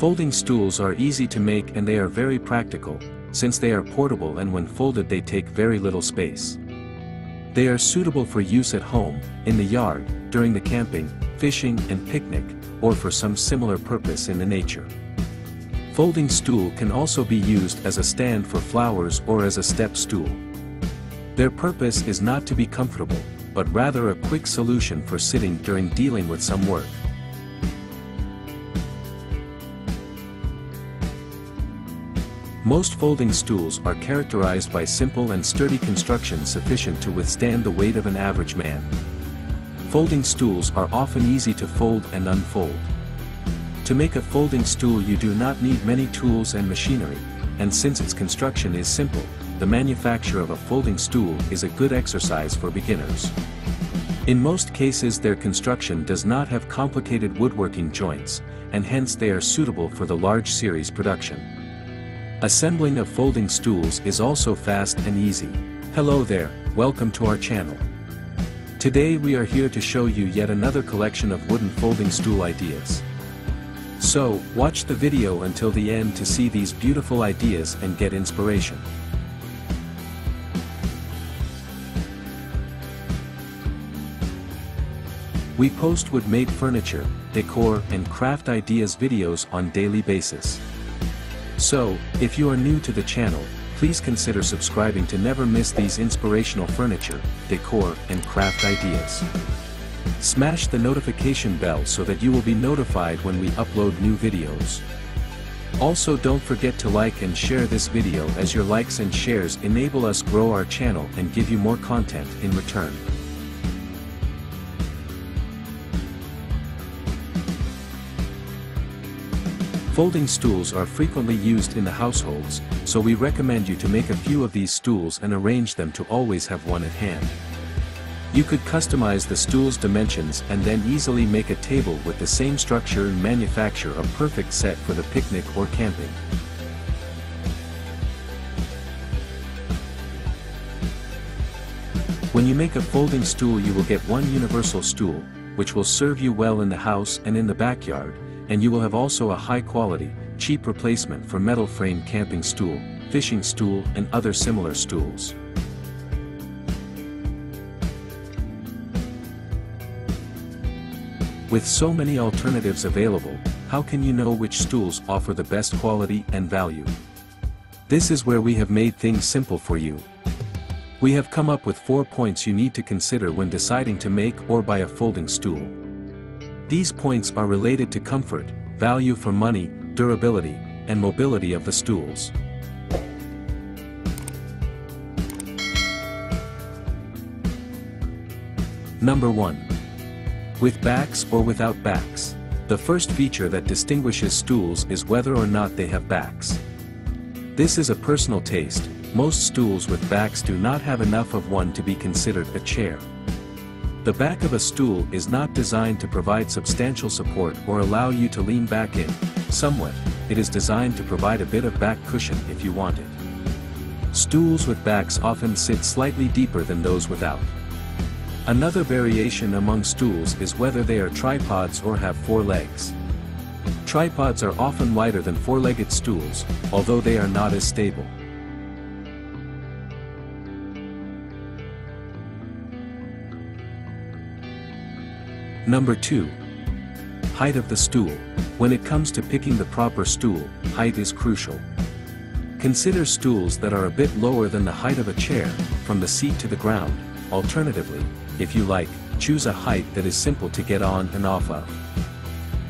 Folding stools are easy to make and they are very practical, since they are portable and when folded they take very little space. They are suitable for use at home, in the yard, during the camping, fishing and picnic, or for some similar purpose in the nature. Folding stool can also be used as a stand for flowers or as a step stool. Their purpose is not to be comfortable, but rather a quick solution for sitting during dealing with some work. Most folding stools are characterized by simple and sturdy construction sufficient to withstand the weight of an average man. Folding stools are often easy to fold and unfold. To make a folding stool you do not need many tools and machinery, and since its construction is simple, the manufacture of a folding stool is a good exercise for beginners. In most cases their construction does not have complicated woodworking joints, and hence they are suitable for the large series production. Assembling of folding stools is also fast and easy. Hello there, welcome to our channel. Today we are here to show you yet another collection of wooden folding stool ideas. So, watch the video until the end to see these beautiful ideas and get inspiration. We post wood-made furniture, decor and craft ideas videos on daily basis. So, if you are new to the channel, please consider subscribing to never miss these inspirational furniture, decor and craft ideas. Smash the notification bell so that you will be notified when we upload new videos. Also don't forget to like and share this video as your likes and shares enable us grow our channel and give you more content in return. Folding stools are frequently used in the households, so we recommend you to make a few of these stools and arrange them to always have one at hand. You could customize the stool's dimensions and then easily make a table with the same structure and manufacture a perfect set for the picnic or camping. When you make a folding stool you will get one universal stool, which will serve you well in the house and in the backyard, and you will have also a high-quality, cheap replacement for metal frame camping stool, fishing stool and other similar stools. With so many alternatives available, how can you know which stools offer the best quality and value? This is where we have made things simple for you. We have come up with 4 points you need to consider when deciding to make or buy a folding stool. These points are related to comfort, value for money, durability, and mobility of the stools. Number 1. With backs or without backs. The first feature that distinguishes stools is whether or not they have backs. This is a personal taste, most stools with backs do not have enough of one to be considered a chair. The back of a stool is not designed to provide substantial support or allow you to lean back in, somewhat, it is designed to provide a bit of back cushion if you want it. Stools with backs often sit slightly deeper than those without. Another variation among stools is whether they are tripods or have four legs. Tripods are often wider than four-legged stools, although they are not as stable. Number 2. Height of the stool. When it comes to picking the proper stool, height is crucial. Consider stools that are a bit lower than the height of a chair, from the seat to the ground, alternatively, if you like, choose a height that is simple to get on and off of.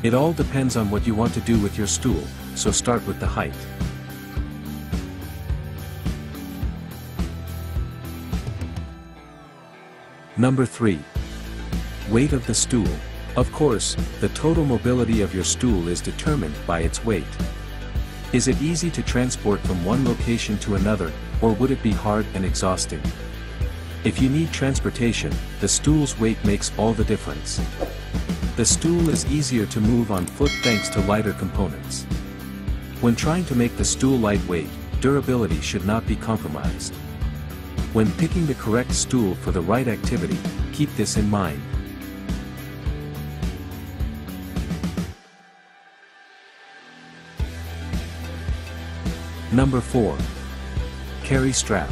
It all depends on what you want to do with your stool, so start with the height. Number 3. Weight of the stool. Of course, the total mobility of your stool is determined by its weight. Is it easy to transport from one location to another, or would it be hard and exhausting? If you need transportation, the stool's weight makes all the difference. The stool is easier to move on foot thanks to lighter components. When trying to make the stool lightweight, durability should not be compromised. When picking the correct stool for the right activity, keep this in mind. Number 4. Carry strap.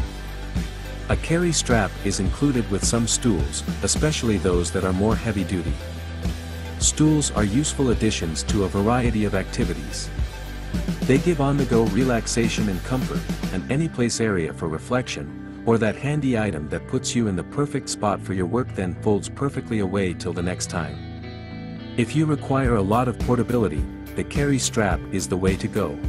A carry strap is included with some stools, especially those that are more heavy-duty. Stools are useful additions to a variety of activities. They give on-the-go relaxation and comfort, and any place area for reflection, or that handy item that puts you in the perfect spot for your work then folds perfectly away till the next time. If you require a lot of portability, the carry strap is the way to go.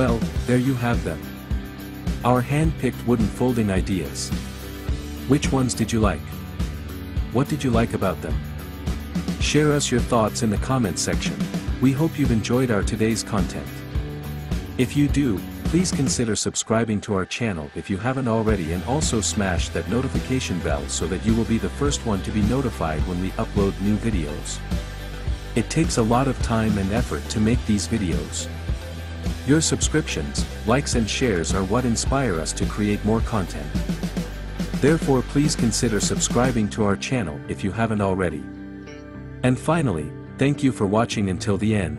Well, there you have them. Our hand-picked wooden folding ideas. Which ones did you like? What did you like about them? Share us your thoughts in the comments section. We hope you've enjoyed our today's content. If you do, please consider subscribing to our channel if you haven't already and also smash that notification bell so that you will be the first one to be notified when we upload new videos. It takes a lot of time and effort to make these videos. Your subscriptions, likes and shares are what inspire us to create more content. Therefore please consider subscribing to our channel if you haven't already. And finally, thank you for watching until the end.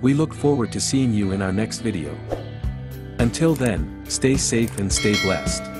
We look forward to seeing you in our next video. Until then, stay safe and stay blessed.